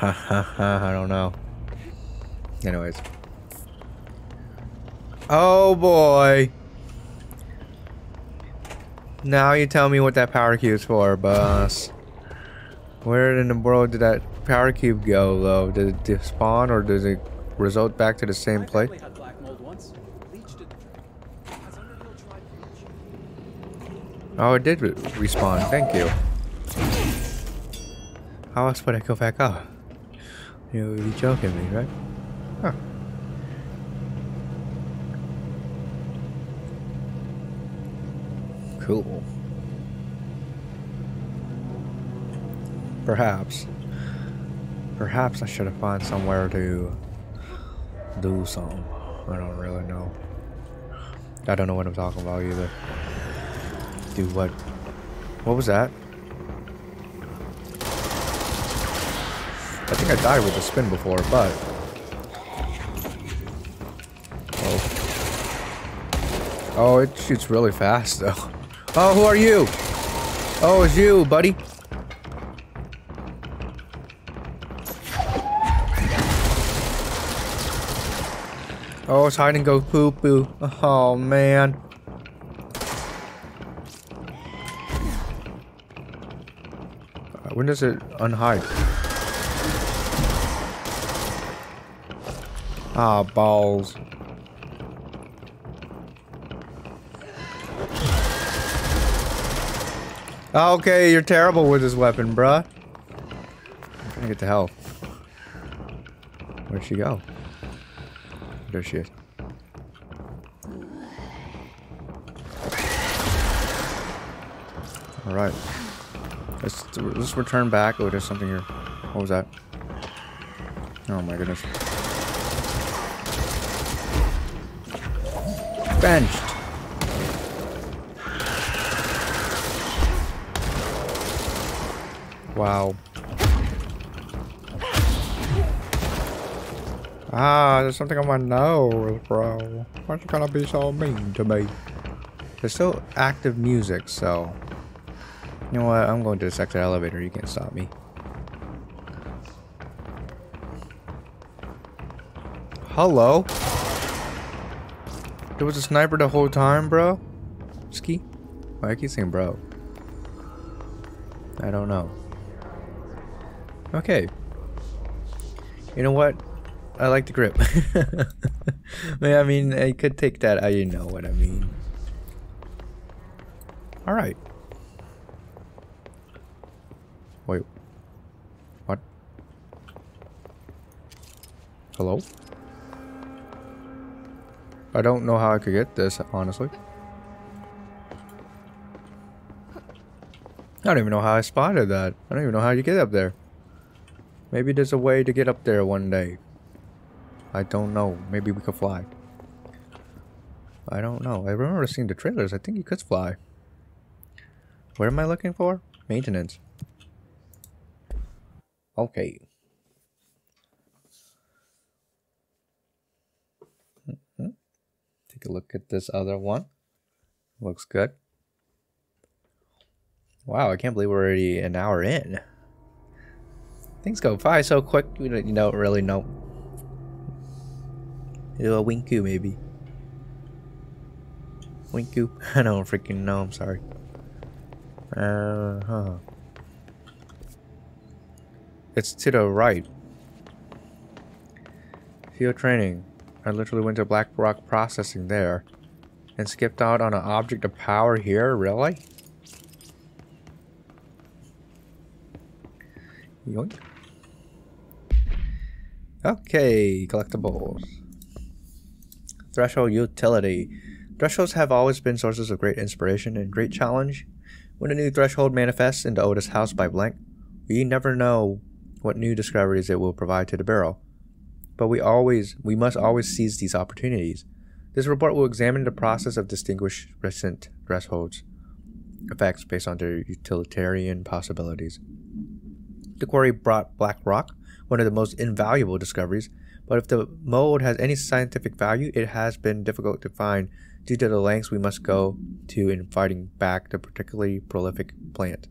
I don't know. Anyways. Oh boy. Now you tell me what that power cube's for, boss. Where in the world did that power cube go, though? Did it despawn or does it result back to the same place? Oh, it did re respawn. Thank you. How else would I go back up? You would be joking me, right? Huh. Cool. Perhaps. Perhaps I should have found somewhere to do some. I don't really know. I don't know what I'm talking about either. Do what? What was that? I think I died with the spin before, but... Oh. Oh, it shoots really fast, though. Oh, who are you? Oh, it's you, buddy. Oh, it's hide and go poo poo. Oh, man. Uh, when does it unhide? Ah, balls. Okay, you're terrible with this weapon, bruh. I'm trying to get to hell. Where'd she go? There she is. Alright. Let's, let's return back. Oh, there's something here. What was that? Oh my goodness. Benched. Wow. Ah, there's something on my nose, bro. Why you gonna be so mean to me? There's still active music, so... You know what? I'm going to the sector elevator. You can't stop me. Hello? There was a sniper the whole time, bro? Ski? Why I keep saying bro? I don't know. Okay. You know what? I like the grip. I mean, I could take that. I know what I mean. All right. Wait. What? Hello? I don't know how I could get this, honestly. I don't even know how I spotted that. I don't even know how you get up there. Maybe there's a way to get up there one day. I don't know. Maybe we could fly. I don't know. I remember seeing the trailers. I think you could fly. What am I looking for? Maintenance. Okay. Mm -hmm. Take a look at this other one. Looks good. Wow, I can't believe we're already an hour in. Things go by so quick, you don't really know a Winku, maybe. Winku? I don't freaking know, I'm sorry. Uh huh. It's to the right. Field training. I literally went to Black Rock Processing there. And skipped out on an object of power here? Really? Yoink. Okay, collectibles. Threshold utility. Thresholds have always been sources of great inspiration and great challenge. When a new threshold manifests in the Oldest House by Blank, we never know what new discoveries it will provide to the Bureau. But we always we must always seize these opportunities. This report will examine the process of distinguish recent thresholds effects based on their utilitarian possibilities. The quarry brought Black Rock, one of the most invaluable discoveries, but if the mold has any scientific value, it has been difficult to find due to the lengths we must go to in fighting back the particularly prolific plant.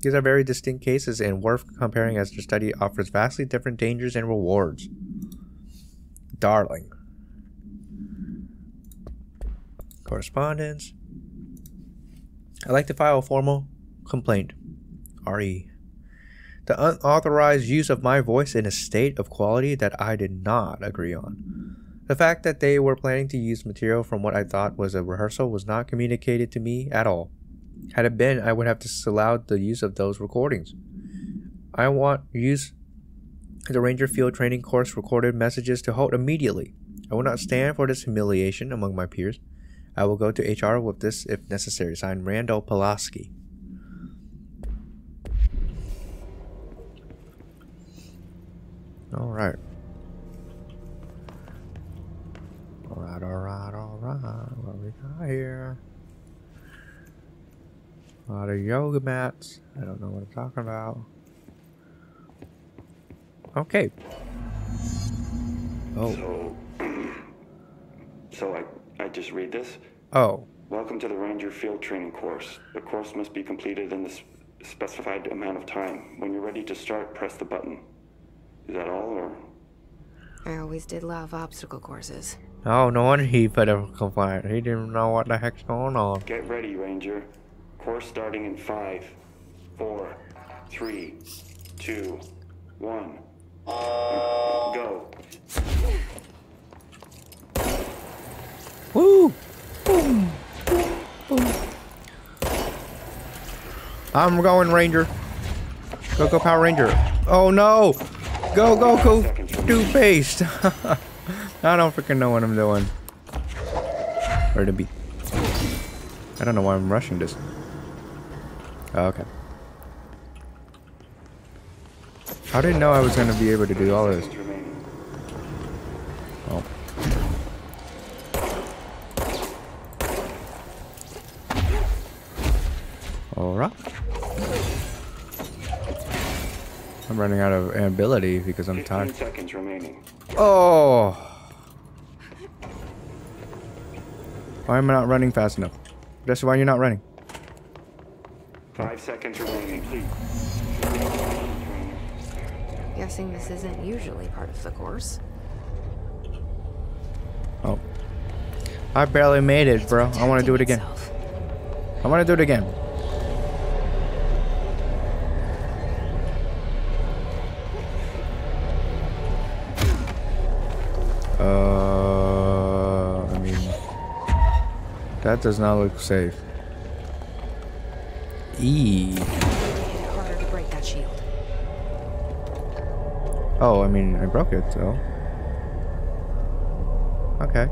These are very distinct cases and worth comparing as the study offers vastly different dangers and rewards. Darling. Correspondence. I'd like to file a formal complaint. RE. The unauthorized use of my voice in a state of quality that I did not agree on. The fact that they were planning to use material from what I thought was a rehearsal was not communicated to me at all. Had it been, I would have disallowed the use of those recordings. I want use the Ranger Field Training Course recorded messages to halt immediately. I will not stand for this humiliation among my peers. I will go to HR with this if necessary. Signed, Randall Pulaski. All right. Alright, alright, alright. What we got here? A lot of yoga mats. I don't know what I'm talking about. Okay. Oh. So, so I, I just read this? Oh. Welcome to the Ranger Field Training course. The course must be completed in the specified amount of time. When you're ready to start, press the button. Is that all, or? I always did love obstacle courses. Oh, no wonder he put up a complaint. He didn't know what the heck's going on. Get ready, Ranger. Course starting in five, four, three, two, one. Go. Woo! Boom. Boom. I'm going Ranger. Go, go, Power Ranger. Oh no! Go, go, go! Do paste! I don't freaking know what I'm doing. Where to be? I don't know why I'm rushing this. Oh, okay. I didn't know I was going to be able to do all this. Oh. Alright. I'm running out of ability because I'm tired. seconds remaining. Oh! Why am I not running fast enough? That's why you're not running. Five seconds remaining, please. Guessing this isn't usually part of the course. Oh. I barely made it, bro. I want to do it again. I want to do it again. Uh, I mean, That does not look safe. E. Oh, I mean, I broke it, so. Okay.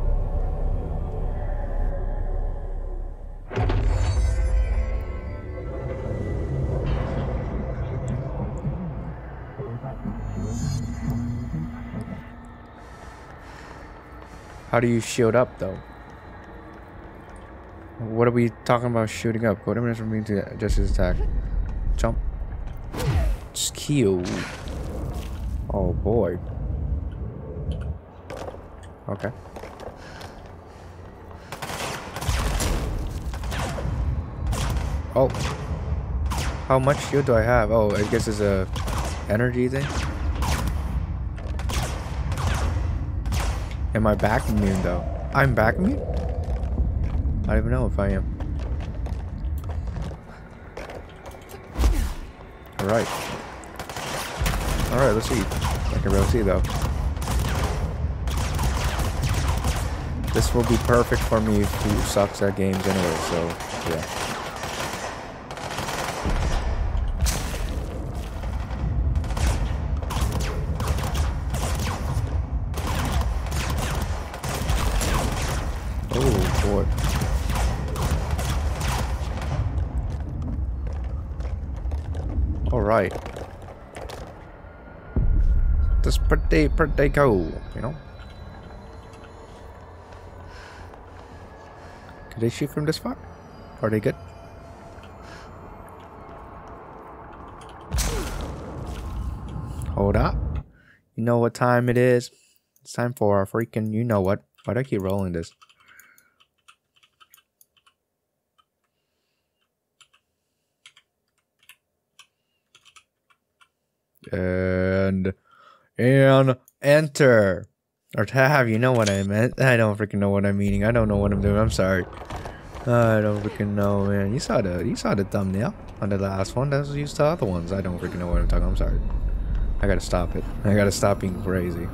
How do you shield up, though? What are we talking about shooting up? What minutes me to adjust his attack? Jump. Skill. Oh boy. Okay. Oh. How much shield do I have? Oh, I guess it's a energy thing. Am I back immune though? I'm back immune? I don't even know if I am. Alright. Alright, let's see. See though. This will be perfect for me who sucks at games anyway, so yeah. right. That's pretty, pretty cool, you know? Can they shoot from this far? Are they good? Hold up. You know what time it is? It's time for our freaking, you know what. Why do I keep rolling this? And and enter. Or tab, you know what I meant. I don't freaking know what I'm meaning. I don't know what I'm doing. I'm sorry. I don't freaking know, man. You saw the you saw the thumbnail on the last one. That's saw the other ones. I don't freaking know what I'm talking. I'm sorry. I gotta stop it. I gotta stop being crazy.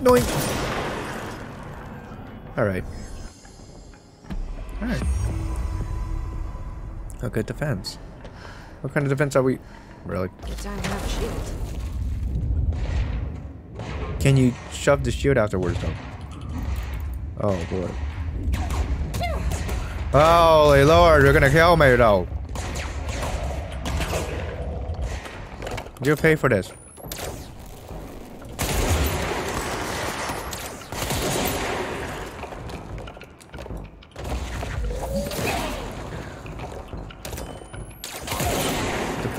Noink. All right. All right. A good defense. What kind of defense are we? Really? Good time to have a shield. Can you shove the shield afterwards, though? Oh, boy. Holy lord, you're gonna kill me, though. You pay for this.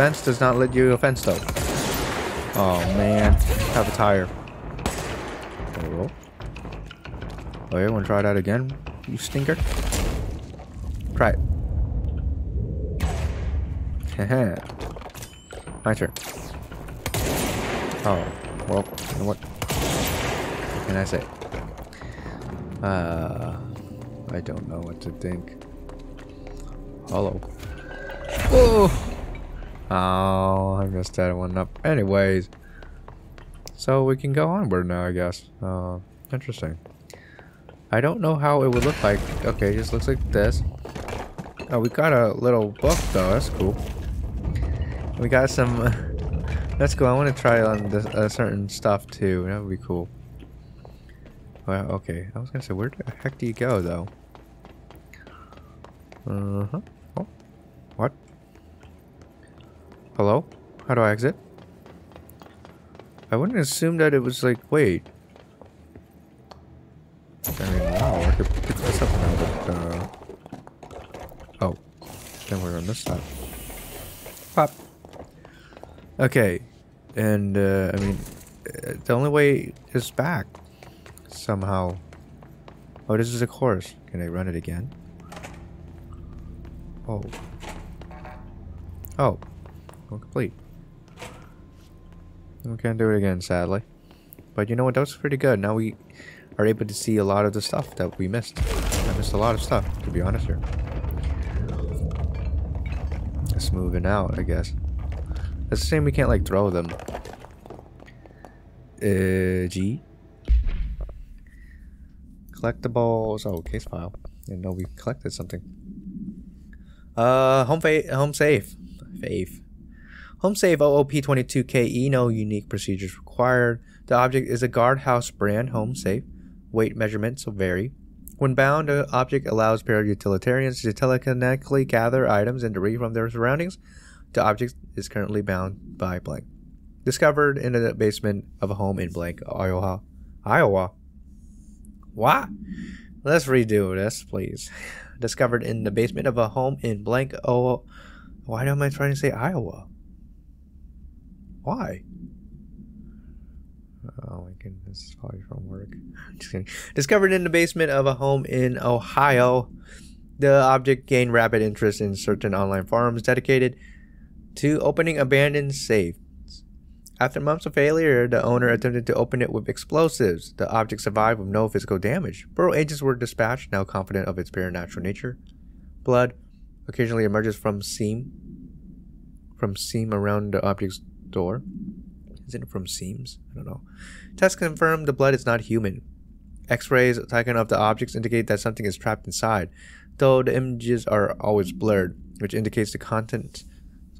Defense does not let you offense though. Oh man, have a tire. Go. Oh yeah, wanna try that again, you stinker? Try it. My turn. Oh, well, you know what? What can I say? Uh, I don't know what to think. Hello. Oh! Oh, I messed that one up. Anyways, so we can go onward now, I guess. Uh, interesting. I don't know how it would look like. Okay, it just looks like this. Oh, we got a little book though. That's cool. We got some. that's cool. I want to try on this uh, certain stuff too. That would be cool. Well, okay. I was gonna say, where the heck do you go though? Uh huh. Oh, what? Hello? How do I exit? I wouldn't assume that it was like, wait. I mean, wow, I could pick this up now, but, uh... Oh. Then we're on this side. Pop. Okay. And, uh, I mean, uh, the only way is back. Somehow. Oh, this is a course. Can I run it again? Oh. Oh. Complete. We can't do it again, sadly. But you know what? That was pretty good. Now we are able to see a lot of the stuff that we missed. I missed a lot of stuff, to be honest here. Just moving out, I guess. It's the same we can't, like, throw them. Uh, G? Collectibles. Oh, case file. Didn't know we collected something. Uh, home, fa home safe. Faith. Home safe OOP22KE, no unique procedures required. The object is a guardhouse brand home safe. Weight measurements vary. When bound, the object allows para-utilitarians to telekinetically gather items and debris from their surroundings. The object is currently bound by blank. Discovered in the basement of a home in blank, Iowa. Iowa. What? Let's redo this, please. Discovered in the basement of a home in blank, oh. Why am I trying to say Iowa? Why? Oh my goodness, this is probably from work. Just kidding. Discovered in the basement of a home in Ohio, the object gained rapid interest in certain online forums dedicated to opening abandoned safes. After months of failure, the owner attempted to open it with explosives. The object survived with no physical damage. Bureau agents were dispatched, now confident of its supernatural nature. Blood occasionally emerges from seam from seam around the object's door. Is it from seams? I don't know. Tests confirm the blood is not human. X-rays taken of the objects indicate that something is trapped inside, though the images are always blurred, which indicates the content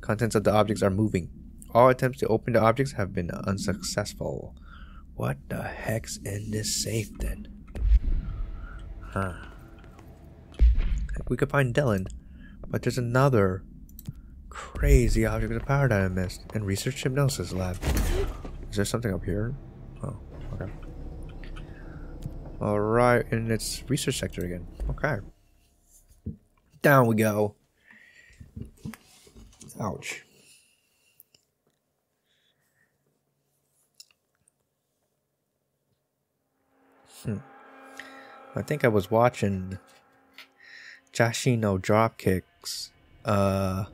contents of the objects are moving. All attempts to open the objects have been unsuccessful. What the heck's in this safe then? Huh. We could find Dylan, but there's another crazy object of power that I missed in research hypnosis lab. Is there something up here? Oh, okay. Alright, and it's research sector again. Okay. Down we go. Ouch. Hmm. I think I was watching Jashino Dropkicks uh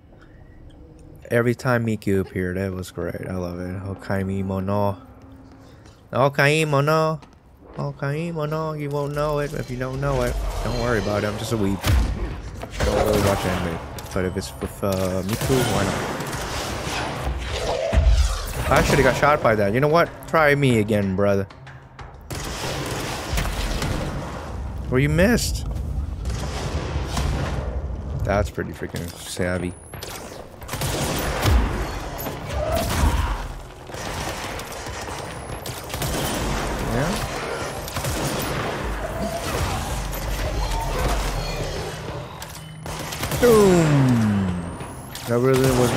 Every time Miku appeared, that was great. I love it. Okaimi mono. Okaimi mono. Okaimi mono. You won't know it if you don't know it. Don't worry about it. I'm just a weep. I don't really watch anime. But if it's with uh, Miku, why not? I should have got shot by that. You know what? Try me again, brother. Well, you missed. That's pretty freaking savvy.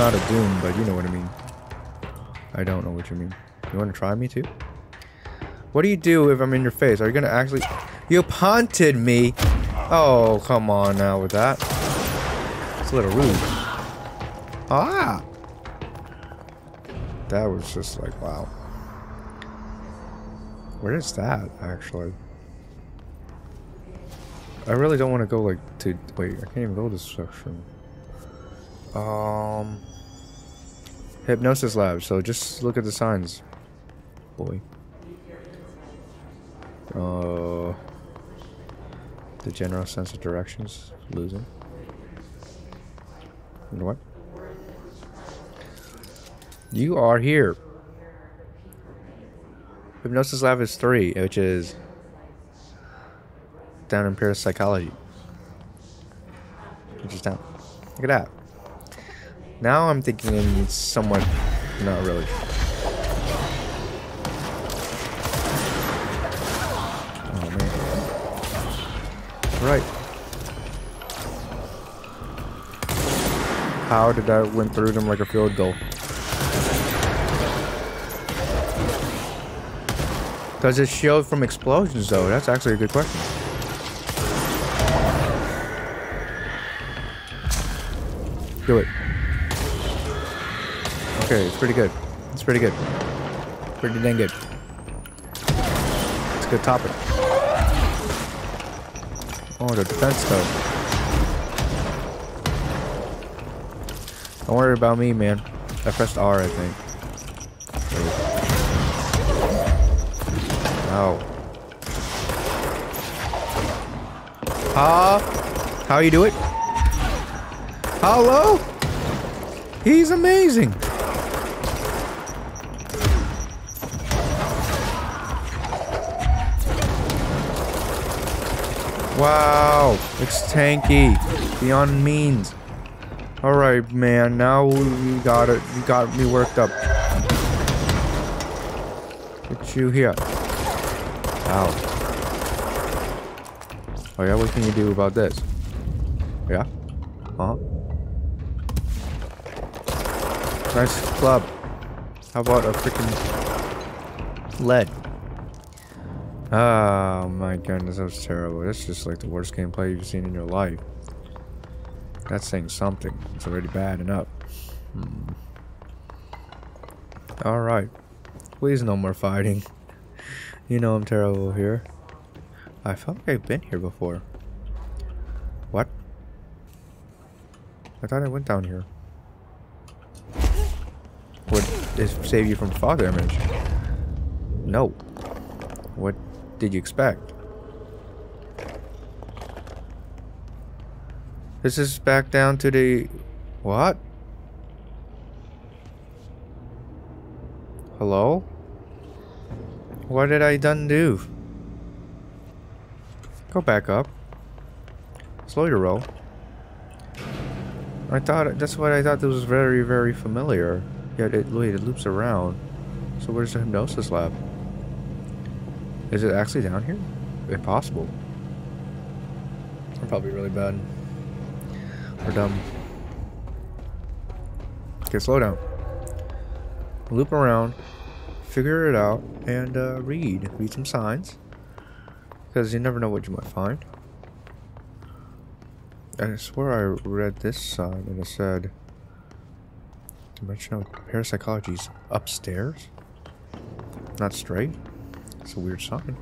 Not a doom, but you know what I mean. I don't know what you mean. You want to try me too? What do you do if I'm in your face? Are you gonna actually... You punted me! Oh, come on now with that. It's a little rude. Ah! That was just like, wow. Where is that, actually? I really don't want to go, like, to... Wait, I can't even go this section. Um... Hypnosis lab, so just look at the signs. Boy. Uh... The general sense of directions, losing. You know what? You are here. Hypnosis Lab is 3, which is down in parapsychology. Which is down. Look at that. Now I'm thinking somewhat, not really. Oh man. Right. How did I went through them like a field goal? Does it shield from explosions though? That's actually a good question. Do it. It's pretty good. It's pretty good. Pretty dang good. It's a good topic. Oh, the defense though. Don't worry about me, man. I pressed R, I think. Ow. Ah, how you do it? Hello? He's amazing. Wow, it's tanky beyond means. All right, man. Now you got it. You got me worked up. Get you here. Ow. Oh yeah, what can you do about this? Yeah? Uh-huh. Nice club. How about a freaking lead? Oh my goodness, that was terrible. That's just like the worst gameplay you've seen in your life. That's saying something. It's already bad enough. Hmm. Alright. Please no more fighting. You know I'm terrible here. I felt like I've been here before. What? I thought I went down here. Would this save you from fall damage? No. What did you expect? This is back down to the... What? Hello? What did I done do? Go back up. Slow your roll. I thought that's what I thought this was very very familiar. Yet it wait it loops around. So where's the hypnosis lab? Is it actually down here? If possible. I'm probably really bad. We're dumb. Okay, slow down. Loop around figure it out and uh, read. Read some signs. Because you never know what you might find. I swear I read this sign and it said Dimensional parapsychology's upstairs? Not straight? It's a weird sign.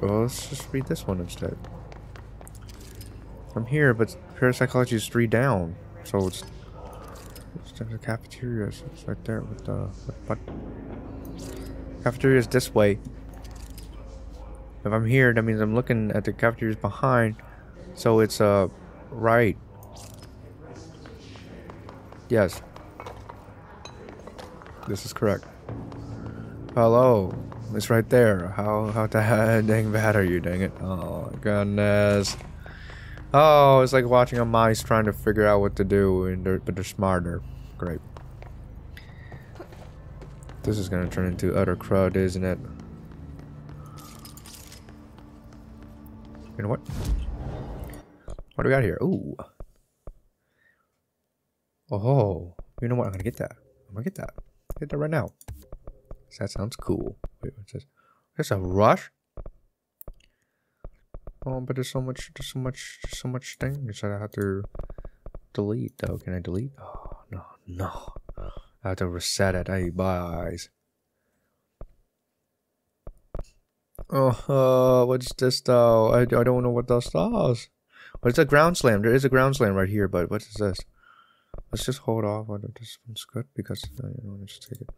Well, let's just read this one instead. I'm here, but parapsychology is three down. So it's the cafeteria is it's right there with the what? Cafeteria is this way. If I'm here, that means I'm looking at the cafeterias behind. So it's uh right. Yes. This is correct. Hello. It's right there. How how dang bad are you, dang it? Oh goodness. Oh, it's like watching a mice trying to figure out what to do, and they're, but they're smarter. Great. This is gonna turn into utter crud, isn't it? You know what? What do we got here? Ooh. Oh, you know what? I'm gonna get that. I'm gonna get that. Get that right now. That sounds cool. Wait, what's this? There's a rush. Oh, but there's so much, there's so much, so much things that I have to delete. Though, can I delete? Oh no, no. I have to reset it. Hey, buys. Oh, uh, what's this though? I, I don't know what this does. What's a ground slam? There is a ground slam right here, but what is this? Let's just hold off on this one's good because uh, you know, let's just take it.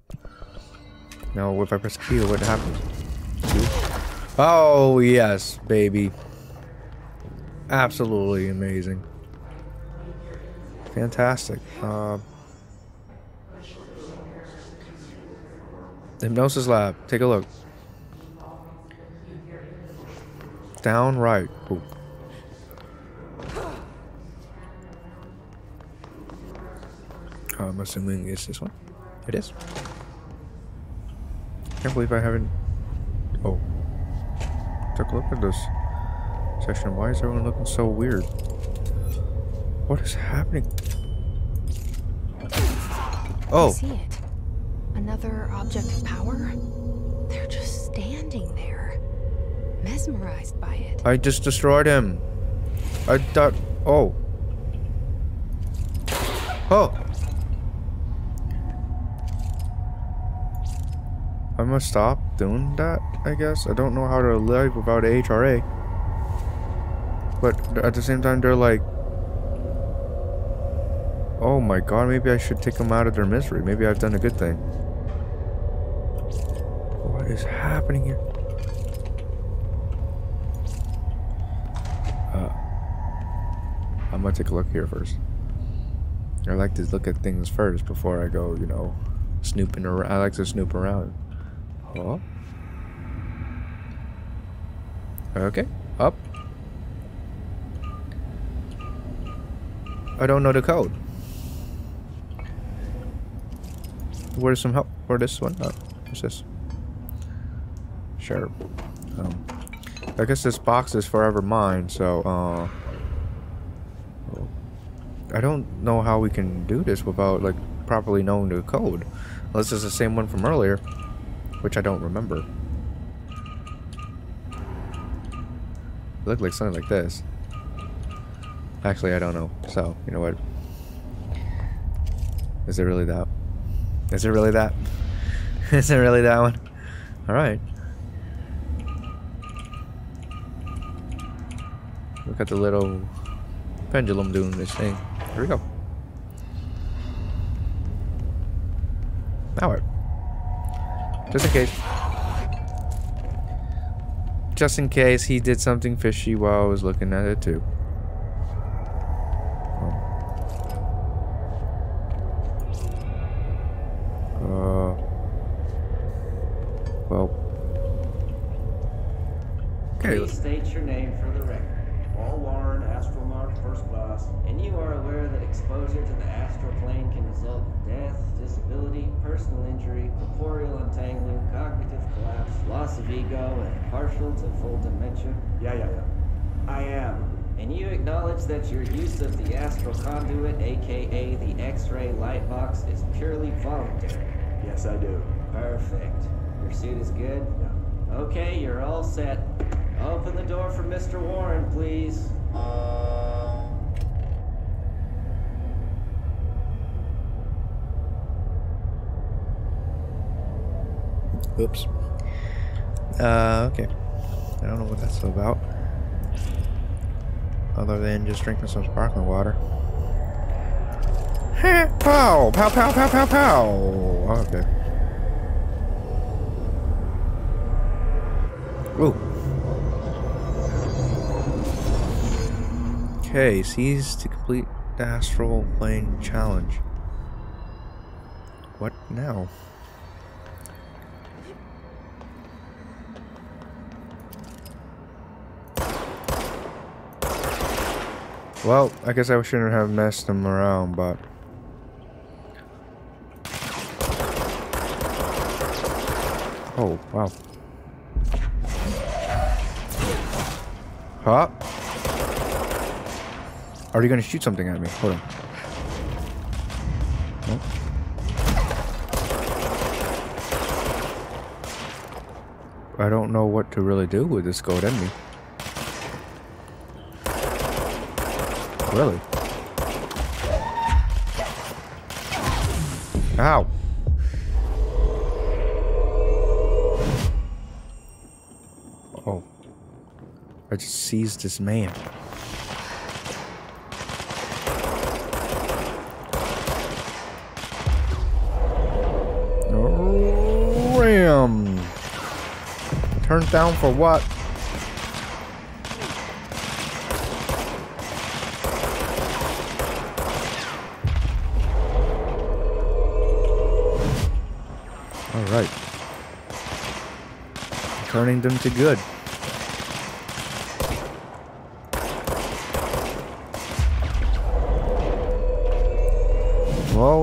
Now, if I press Q, what happens? Q? Oh yes, baby. Absolutely amazing. Fantastic. Uh, hypnosis lab. Take a look. Down right. Ooh. I'm assuming it's this one. It is. Can't believe I haven't. Oh. Took a look at this section. Why is everyone looking so weird? What is happening? Oh. I see it. Another object of power? They're just standing there, mesmerized by it. I just destroyed him. I thought. Oh. Oh. I must stop doing that, I guess. I don't know how to live without HRA. But at the same time, they're like... Oh my god, maybe I should take them out of their misery. Maybe I've done a good thing. What is happening here? Uh, I'm gonna take a look here first. I like to look at things first before I go, you know, snooping around. I like to snoop around. Okay, up. I don't know the code. Where's some help for this one? Oh, what's this? Sure. Um, I guess this box is forever mine, so, uh... I don't know how we can do this without, like, properly knowing the code. Unless it's the same one from earlier which I don't remember. It looked like something like this. Actually, I don't know. So, you know what? Is it really that? Is it really that? Is it really that one? Alright. Look at the little pendulum doing this thing. Here we go. Now what? Just in case. Just in case he did something fishy while I was looking at it too. Uh, well. Okay. Please state your name for the record. Paul Warren, astronaut first class. And you are aware that exposure to the astral plane can result in death, disability, personal injury, corporeal untangling, cognitive collapse, loss of ego, and partial to full dementia? Yeah, yeah, yeah. I am. And you acknowledge that your use of the astral conduit, aka the X-ray light box, is purely voluntary? Yes, I do. Perfect. Your suit is good? Yeah. Okay, you're all set. Open the door for Mr. Warren, please. Oops. Uh, okay. I don't know what that's about. Other than just drinking some sparkling water. Pow! Pow, pow, pow, pow, pow! Okay. Ooh. Okay, seize to complete the astral plane challenge. What now? Well, I guess I shouldn't have messed them around, but... Oh, wow. Huh? Are you gonna shoot something at me? Hold on. I don't know what to really do with this gold enemy. Really? Ow. Seized this man. Ram. Turned down for what? Alright. Turning them to good.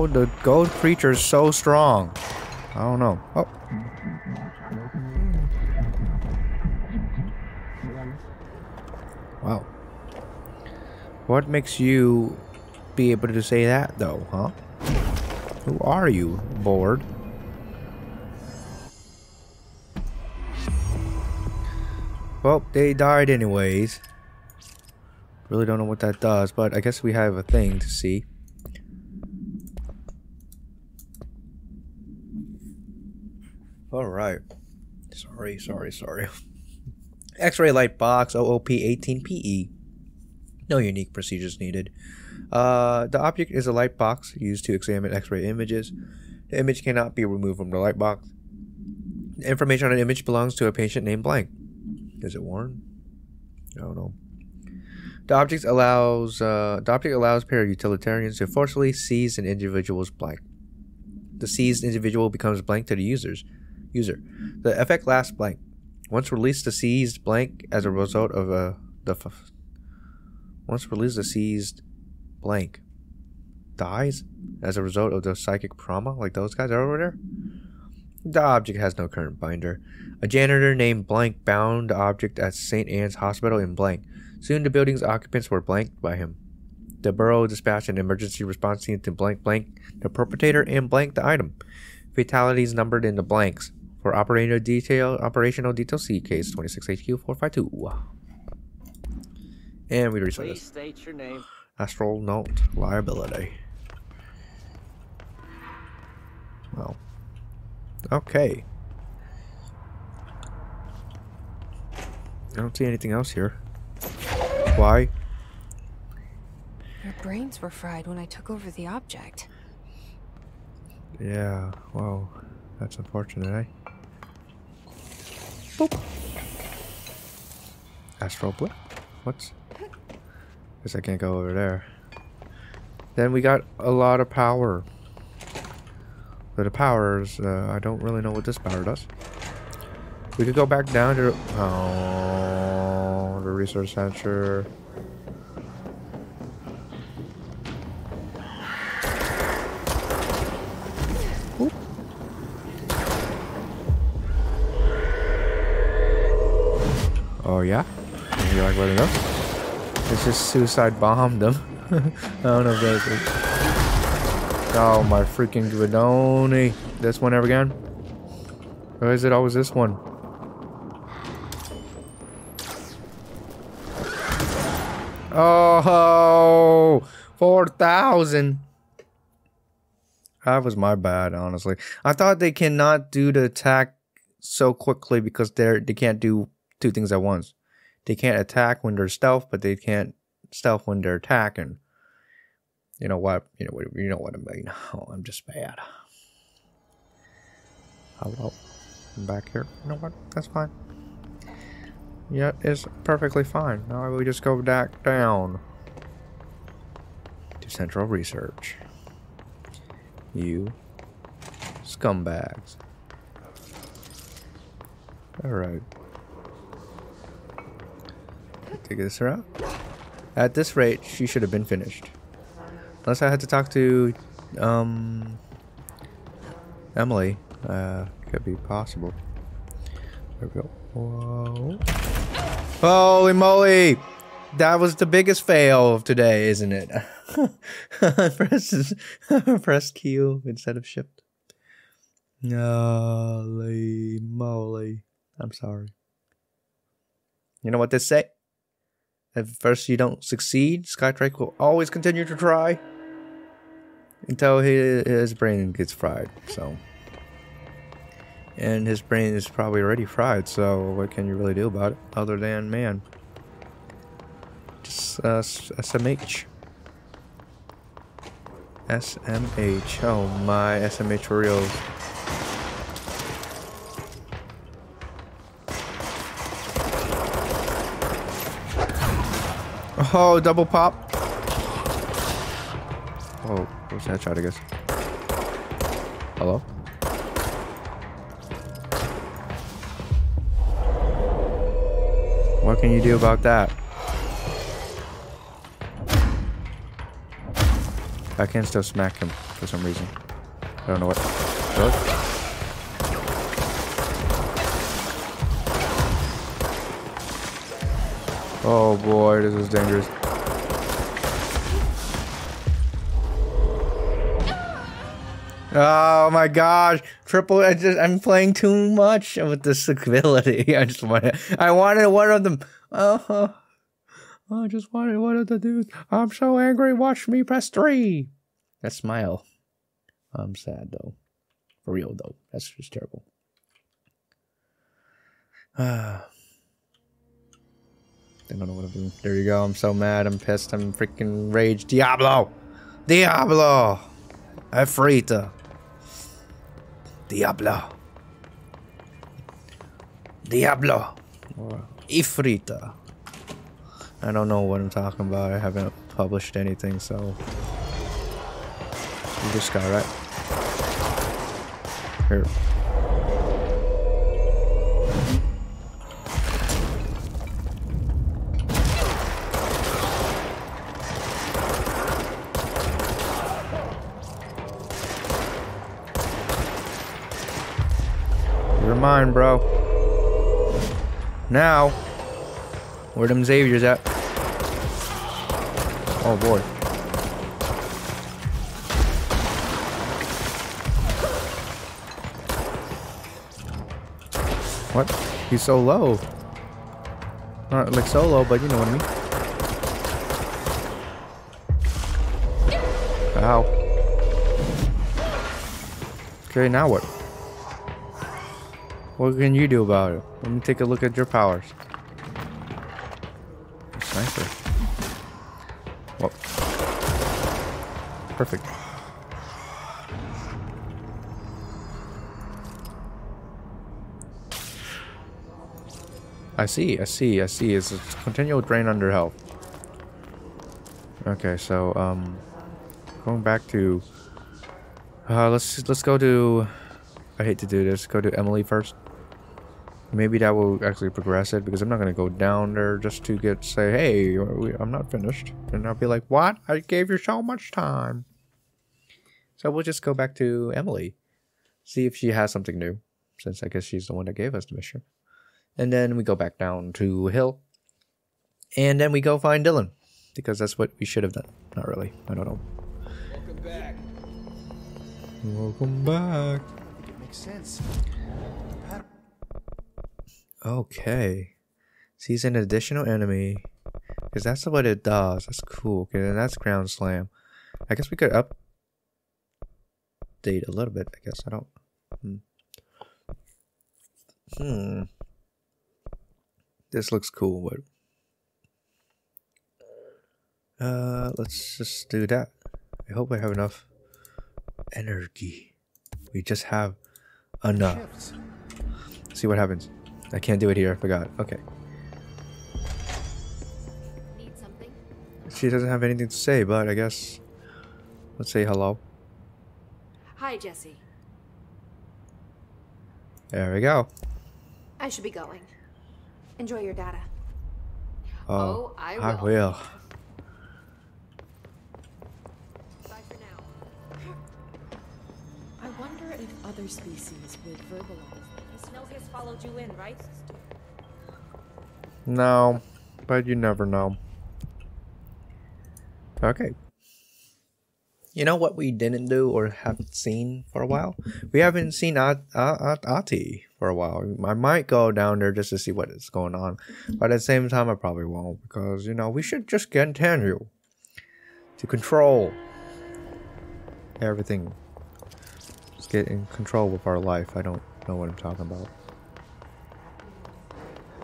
The gold creature is so strong. I don't know. Oh. Wow. What makes you be able to say that, though, huh? Who are you, bored? Well, they died anyways. Really don't know what that does, but I guess we have a thing to see. Alright. Sorry, sorry, sorry. X-ray light box OOP18PE. No unique procedures needed. Uh, the object is a light box used to examine X-ray images. The image cannot be removed from the light box. The information on an image belongs to a patient named blank. Is it Warren? I don't know. The object allows uh, the object allows para-utilitarians to forcibly seize an individual's blank. The seized individual becomes blank to the users. User. The effect lasts blank. Once released, the seized blank as a result of a the f- once released, the seized blank dies as a result of the psychic trauma, like those guys are over there. The object has no current binder. A janitor named Blank bound the object at St. Anne's Hospital in Blank. Soon the building's occupants were blanked by him. The Bureau dispatched an emergency response team to blank blank the perpetrator and blank the item. Fatalities numbered in the blanks. For operational detail, operational detail, see case 26HQ452. And we reset Please this. state your name. Astral note liability. Well. Okay. I don't see anything else here. Why? Your brains were fried when I took over the object. Yeah, well, that's unfortunate, eh? Boop. Astral blip? What's... Guess I can't go over there. Then we got a lot of power. But the powers, uh, I don't really know what this power does. We could go back down to... Oh, the research center. Oh yeah? You like letting go? It's just suicide bombed them. I don't know if that's it. Oh my freaking Guidoni. This one ever again? Or is it always this one? Oh, 4,000. That was my bad, honestly. I thought they cannot do the attack so quickly because they're they can't do two things at once. They can't attack when they're stealth, but they can't stealth when they're attacking. You know what? You know what? You know what I mean. Oh, I'm just bad. Hello, I'm back here. You know what? That's fine. Yeah, it's perfectly fine. Now we just go back down to Central Research. You scumbags. Alright. Take this out. At this rate, she should have been finished. Unless I had to talk to, um, Emily. Uh, could be possible. There we go. Whoa. Holy moly! That was the biggest fail of today, isn't it? press, press Q instead of shift. Holy moly. I'm sorry. You know what they say? At first you don't succeed, SkyTryke will always continue to try until his, his brain gets fried. So, and his brain is probably already fried. So, what can you really do about it other than man? Just uh, SMH. SMH. Oh my, SMH for Oh, double pop. Oh, what's that shot, I guess? Hello? What can you do about that? I can still smack him for some reason. I don't know what. What? Oh boy, this is dangerous. Oh my gosh, triple! I just I'm playing too much with this ability. I just wanted, I wanted one of them. Oh, I just wanted one of the dudes. I'm so angry. Watch me press three. That smile. I'm sad though, for real though. That's just terrible. Ah. I don't know what I'm doing. There you go. I'm so mad. I'm pissed. I'm freaking rage. Diablo! Diablo! Afrita. Diablo. Diablo. Or Ifrita. I don't know what I'm talking about. I haven't published anything, so. You just got right. Here. Mine, bro. Now, where them Xavier's at? Oh boy. What? He's so low. Not like so low, but you know what I mean. Ow. Okay, now what? What can you do about it? Let me take a look at your powers. Sniper. Well. Perfect. I see, I see, I see. It's a continual drain under health. Okay, so um going back to uh let's let's go to I hate to do this. Go to Emily first. Maybe that will actually progress it because I'm not going to go down there just to get say, hey, I'm not finished. And I'll be like, what? I gave you so much time. So we'll just go back to Emily. See if she has something new. Since I guess she's the one that gave us the mission. And then we go back down to Hill. And then we go find Dylan. Because that's what we should have done. Not really. I don't know. Welcome back. Welcome back. It makes sense. Okay. Sees an additional enemy. Because that's what it does. That's cool. Okay, and that's ground slam. I guess we could update a little bit. I guess I don't. Hmm. hmm. This looks cool, but uh, let's just do that. I hope I have enough energy. We just have enough. Shifts. See what happens. I can't do it here. I forgot. Okay. Need something? She doesn't have anything to say, but I guess let's say hello. Hi, Jesse. There we go. I should be going. Enjoy your data. Oh, Oh, I I will. will. Bye for now. I wonder if other species would verbalize this. Followed you in, right? No, but you never know. Okay. You know what we didn't do or haven't seen for a while? We haven't seen At- At- At- Ahti for a while. I might go down there just to see what is going on, but at the same time, I probably won't because you know we should just continue to control everything. Just get in control of our life. I don't know what I'm talking about.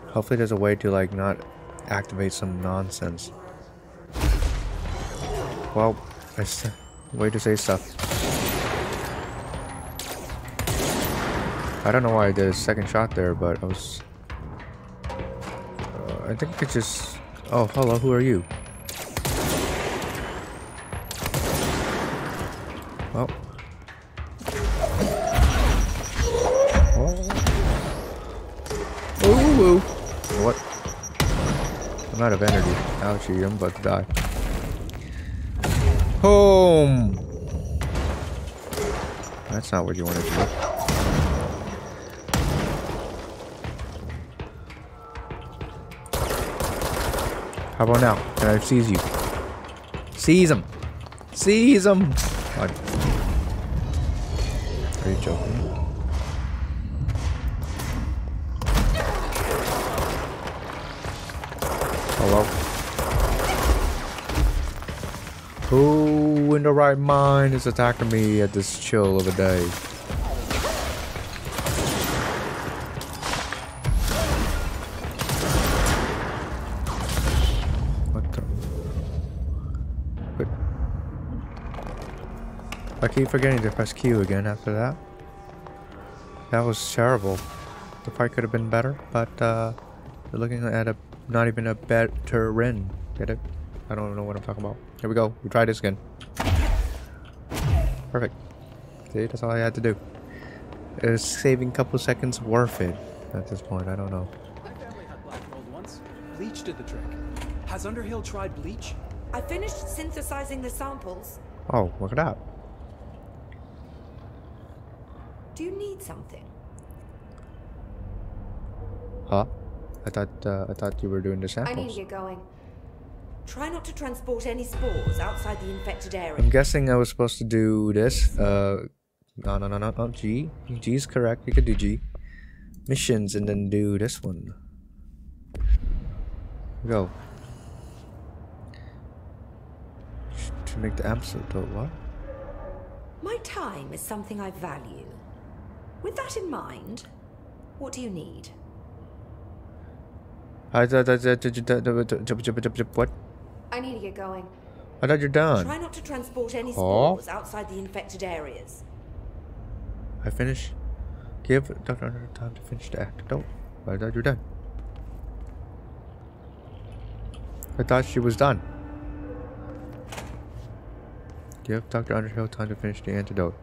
Hopefully there's a way to like not activate some nonsense. Well, that's way to say stuff. I don't know why I did a second shot there, but I was. Uh, I think it's just. Oh, hello. Who are you? Ouchie, I'm about to die. Home! That's not what you want to do. How about now? Can I seize you? Seize him! Seize him! Are you joking? The right mind is attacking me at this chill of a day? What the? What? I keep forgetting to press Q again after that. That was terrible. The fight could have been better, but uh, we're looking at a not even a better win. Get it? I don't know what I'm talking about. Here we go. We try this again. Perfect. See, that's all I had to do. Is saving a couple seconds worth it at this point? I don't know. My family had black mold once. Bleach did the trick. Has Underhill tried bleach? I finished synthesizing the samples. Oh, look at that. Do you need something? Huh? I thought uh, I thought you were doing the samples. I need samples. to get going. Try not to transport any spores outside the infected area. I'm guessing I was supposed to do this. Uh, no, no, no, no, no. G. G is correct. You could do G. Missions and then do this one. Go. To make the though, What? My time is something I value. With that in mind, what do you need? I thought I thought what? I need to get going. I thought you're done. Try not to transport any spores outside the infected areas. I finished. Give Dr. Under time to finish the antidote. I thought you're done. I thought she was done. Give Dr. Underhill time to finish the antidote.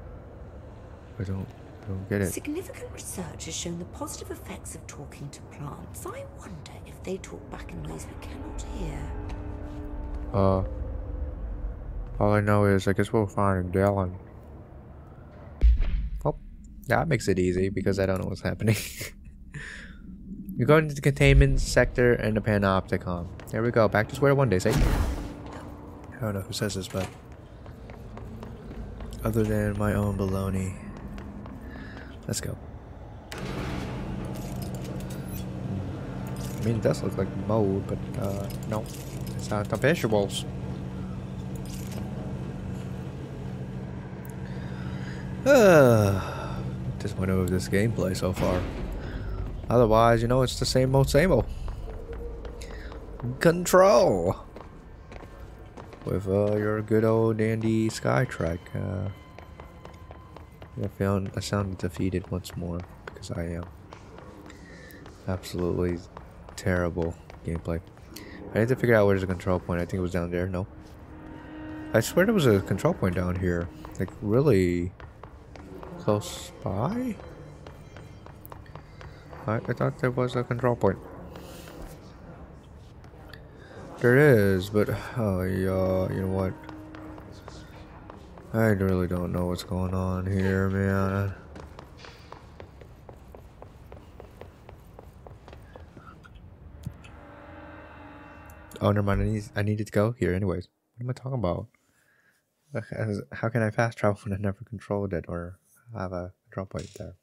I don't, I don't get it. Significant research has shown the positive effects of talking to plants. I wonder if they talk back in ways we cannot hear. Uh, all I know is I guess we'll find Dylan. Oh, that makes it easy because I don't know what's happening. You're going to the containment sector and the panopticon. There we go. Back to square one, they say. I don't know who says this, but other than my own baloney. Let's go. I mean, it does look like mold, but uh, no, not the visuals. Uh, disappointed with this gameplay so far. Otherwise, you know, it's the same old, same old. Control. with uh, your good old dandy SkyTryke. Uh, I found I sounded defeated once more because I am absolutely terrible gameplay. I need to figure out where's the control point. I think it was down there. No. I swear there was a control point down here. Like, really close by? I, I thought there was a control point. There is, but, oh yeah, you know what? I really don't know what's going on here, man. Oh, never mind. I, need, I needed to go here anyways. What am I talking about? How can I fast travel when I never controlled it or have a drop point there?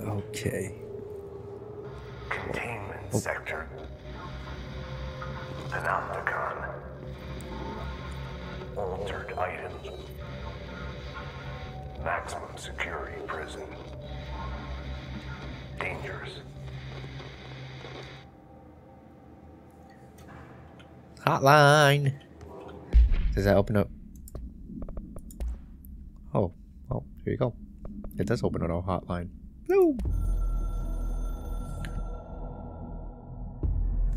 Okay. Containment oh. sector. Panopticon. Altered items. Maximum security prison. Dangerous. Hotline. Does that open up? Oh, oh, here you go. It does open up a hotline. No.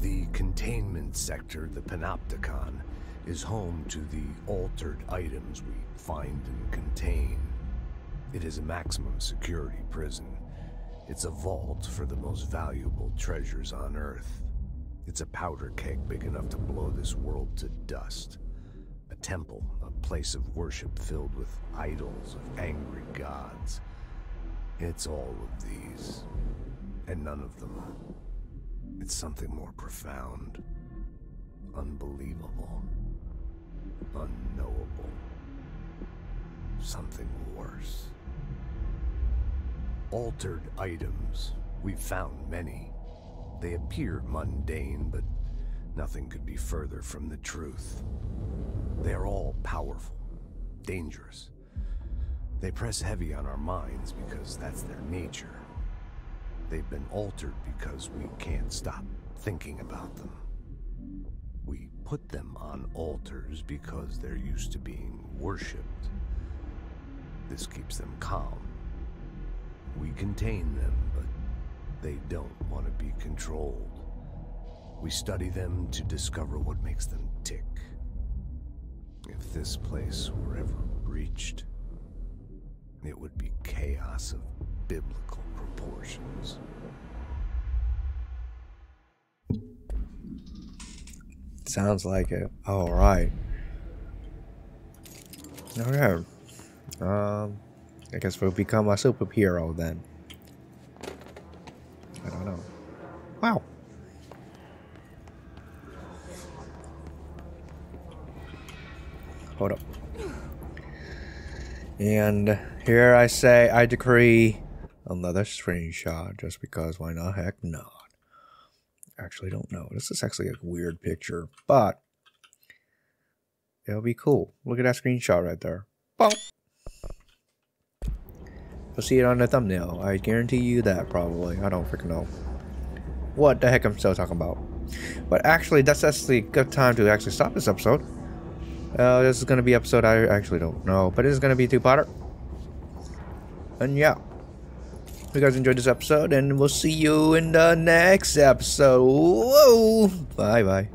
The containment sector, the Panopticon, is home to the altered items we find and contain. It is a maximum security prison. It's a vault for the most valuable treasures on Earth. It's a powder keg big enough to blow this world to dust. A temple, a place of worship filled with idols of angry gods. It's all of these, and none of them. It's something more profound, unbelievable, unknowable. Something worse. Altered items. We've found many. They appear mundane, but nothing could be further from the truth. They are all powerful, dangerous. They press heavy on our minds because that's their nature. They've been altered because we can't stop thinking about them. We put them on altars because they're used to being worshipped. This keeps them calm. We contain them, but they don't want to be controlled. We study them to discover what makes them tick. If this place were ever breached, it would be chaos of biblical proportions. Sounds like it. All right. Okay. Um, I guess we'll become a superhero then. I don't know. Wow. Hold up. And here I say I decree another screenshot just because why not? Heck not. Actually don't know. This is actually a weird picture, but it'll be cool. Look at that screenshot right there. Boom. You'll see it on the thumbnail. I guarantee you that, probably. I don't freaking know what the heck I'm still talking about. But actually, that's actually a good time to actually stop this episode. Uh, this is going to be episode I actually don't know, but it is going to be two Potter. And yeah. You guys enjoyed this episode, and we'll see you in the next episode. Whoa! Bye-bye.